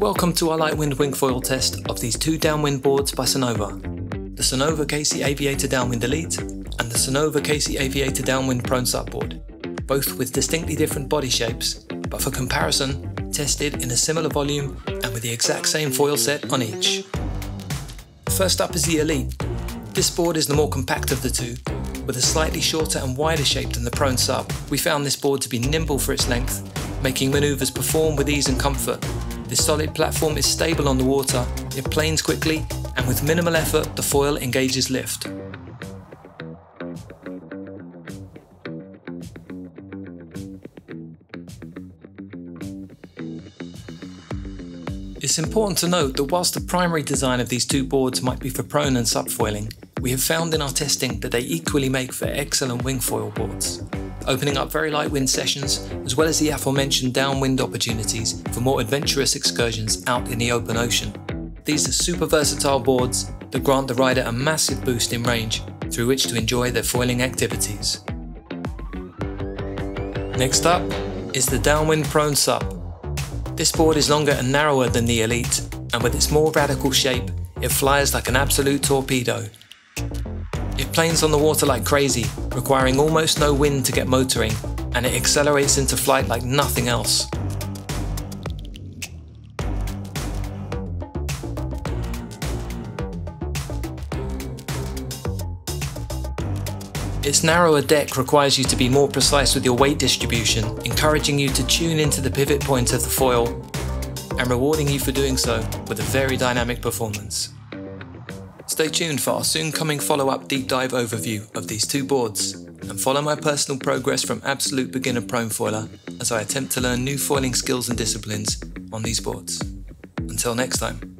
Welcome to our light wind wing foil test of these two downwind boards by SUNOVA. The SUNOVA Casey Aviator Downwind Elite and the SUNOVA Casey Aviator Downwind Prone SUP board, both with distinctly different body shapes, but for comparison, tested in a similar volume and with the exact same foil set on each. First up is the Elite. This board is the more compact of the two, with a slightly shorter and wider shape than the Prone SUP. We found this board to be nimble for its length, making manoeuvres perform with ease and comfort this solid platform is stable on the water, it planes quickly, and with minimal effort the foil engages lift. It's important to note that whilst the primary design of these two boards might be for prone and SUP foiling, we have found in our testing that they equally make for excellent wingfoil boards opening up very light wind sessions, as well as the aforementioned downwind opportunities for more adventurous excursions out in the open ocean. These are super versatile boards that grant the rider a massive boost in range through which to enjoy their foiling activities. Next up is the Downwind Prone SUP. This board is longer and narrower than the Elite, and with its more radical shape, it flies like an absolute torpedo. Planes on the water like crazy, requiring almost no wind to get motoring, and it accelerates into flight like nothing else. Its narrower deck requires you to be more precise with your weight distribution, encouraging you to tune into the pivot point of the foil, and rewarding you for doing so with a very dynamic performance. Stay tuned for our soon coming follow up deep dive overview of these two boards and follow my personal progress from absolute beginner prone foiler as I attempt to learn new foiling skills and disciplines on these boards. Until next time.